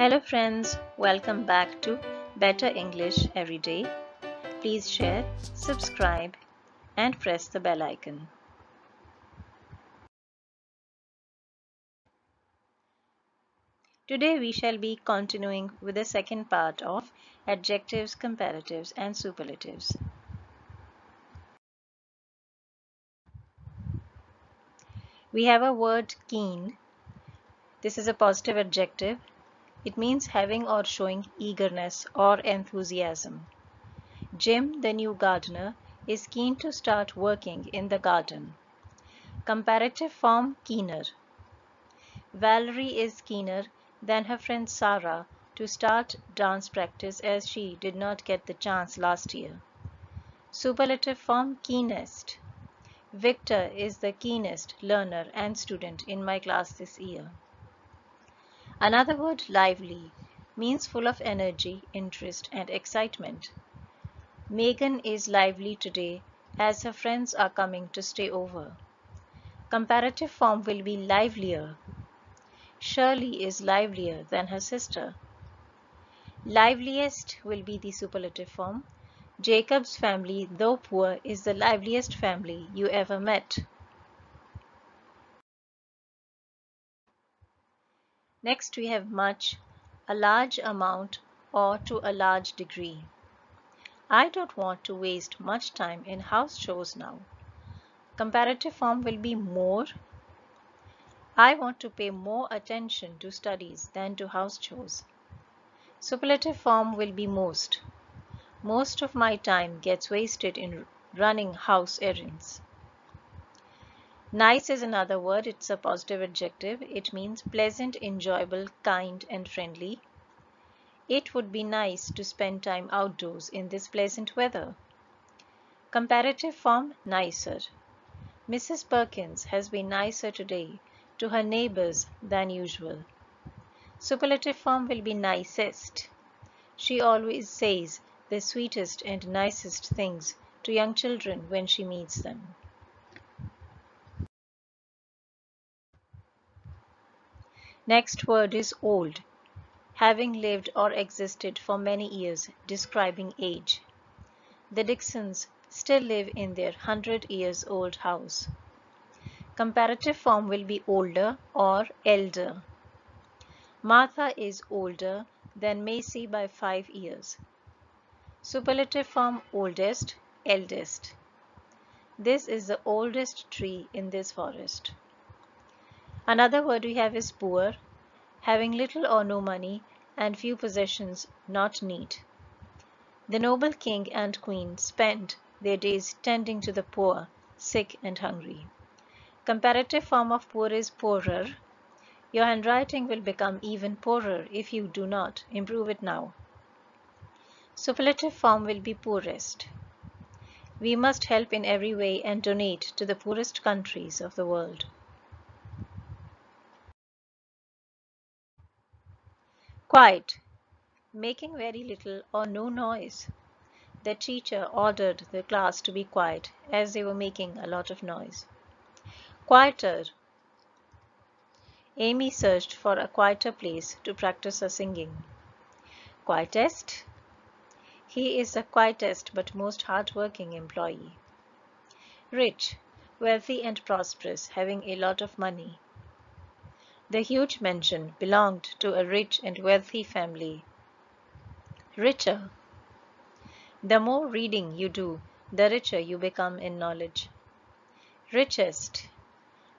Hello friends, welcome back to Better English Every Day. Please share, subscribe and press the bell icon. Today we shall be continuing with the second part of adjectives, comparatives and superlatives. We have a word keen. This is a positive adjective it means having or showing eagerness or enthusiasm. Jim, the new gardener, is keen to start working in the garden. Comparative form keener. Valerie is keener than her friend Sarah to start dance practice as she did not get the chance last year. Superlative form keenest. Victor is the keenest learner and student in my class this year. Another word, lively, means full of energy, interest and excitement. Megan is lively today as her friends are coming to stay over. Comparative form will be livelier. Shirley is livelier than her sister. Liveliest will be the superlative form. Jacob's family, though poor, is the liveliest family you ever met. Next we have much, a large amount or to a large degree. I don't want to waste much time in house chores now. Comparative form will be more. I want to pay more attention to studies than to house chores. Superlative form will be most. Most of my time gets wasted in running house errands. Nice is another word. It's a positive adjective. It means pleasant, enjoyable, kind and friendly. It would be nice to spend time outdoors in this pleasant weather. Comparative form nicer. Mrs. Perkins has been nicer today to her neighbors than usual. Superlative form will be nicest. She always says the sweetest and nicest things to young children when she meets them. Next word is old, having lived or existed for many years, describing age. The Dixons still live in their hundred years old house. Comparative form will be older or elder. Martha is older than Macy by five years. Superlative form oldest, eldest. This is the oldest tree in this forest. Another word we have is poor, having little or no money and few possessions, not neat. The noble king and queen spent their days tending to the poor, sick and hungry. Comparative form of poor is poorer. Your handwriting will become even poorer if you do not improve it now. Superlative form will be poorest. We must help in every way and donate to the poorest countries of the world. Quiet, making very little or no noise. The teacher ordered the class to be quiet as they were making a lot of noise. Quieter. Amy searched for a quieter place to practice her singing. Quietest. He is the quietest but most hard-working employee. Rich, wealthy and prosperous, having a lot of money. The huge mansion belonged to a rich and wealthy family. Richer. The more reading you do, the richer you become in knowledge. Richest.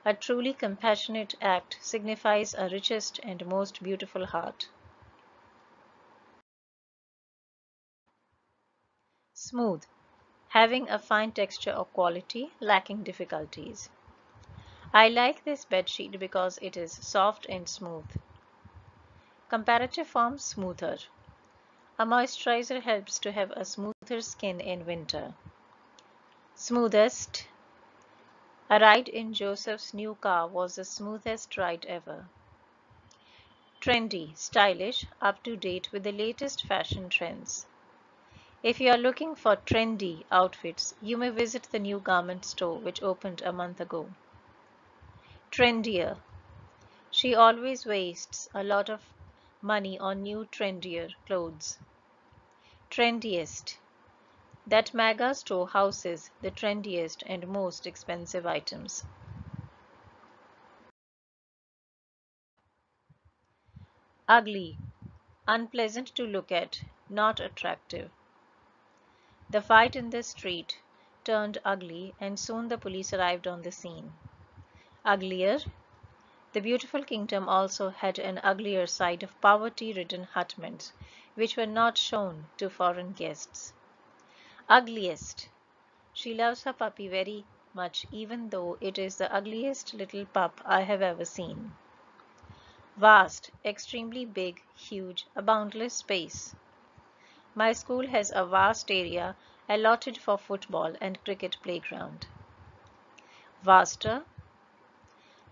A truly compassionate act signifies a richest and most beautiful heart. Smooth. Having a fine texture or quality, lacking difficulties. I like this bedsheet because it is soft and smooth. Comparative form smoother. A moisturizer helps to have a smoother skin in winter. Smoothest. A ride in Joseph's new car was the smoothest ride ever. Trendy, stylish, up to date with the latest fashion trends. If you are looking for trendy outfits, you may visit the new garment store which opened a month ago trendier. She always wastes a lot of money on new trendier clothes. Trendiest. That mega store houses the trendiest and most expensive items. Ugly. Unpleasant to look at, not attractive. The fight in the street turned ugly and soon the police arrived on the scene. Uglier. The beautiful kingdom also had an uglier side of poverty-ridden hutments, which were not shown to foreign guests. Ugliest. She loves her puppy very much even though it is the ugliest little pup I have ever seen. Vast, extremely big, huge, a boundless space. My school has a vast area allotted for football and cricket playground. Vaster.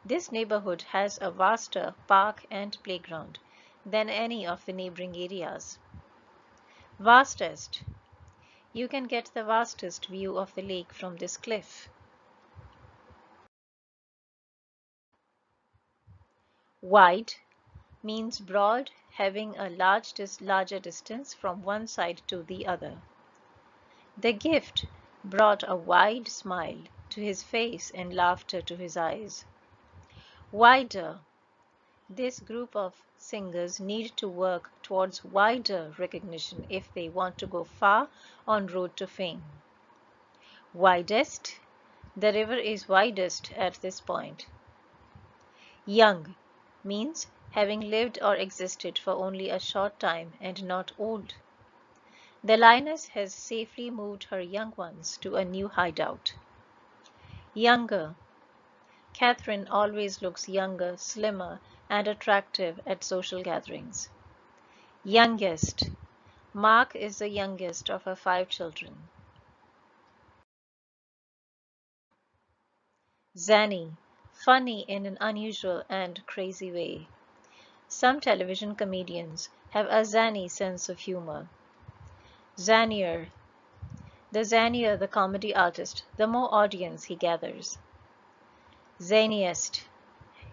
This neighborhood has a vaster park and playground than any of the neighboring areas. Vastest. You can get the vastest view of the lake from this cliff. Wide means broad, having a large dis larger distance from one side to the other. The gift brought a wide smile to his face and laughter to his eyes. Wider. This group of singers need to work towards wider recognition if they want to go far on road to fame. Widest. The river is widest at this point. Young means having lived or existed for only a short time and not old. The lioness has safely moved her young ones to a new hideout. Younger. Catherine always looks younger, slimmer, and attractive at social gatherings. Youngest. Mark is the youngest of her five children. Zany. Funny in an unusual and crazy way. Some television comedians have a zany sense of humor. Zanier. The zanier the comedy artist, the more audience he gathers. Zaniest.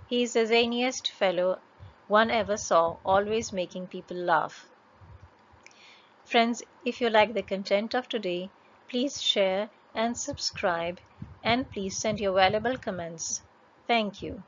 He is the zaniest fellow one ever saw, always making people laugh. Friends, if you like the content of today, please share and subscribe and please send your valuable comments. Thank you.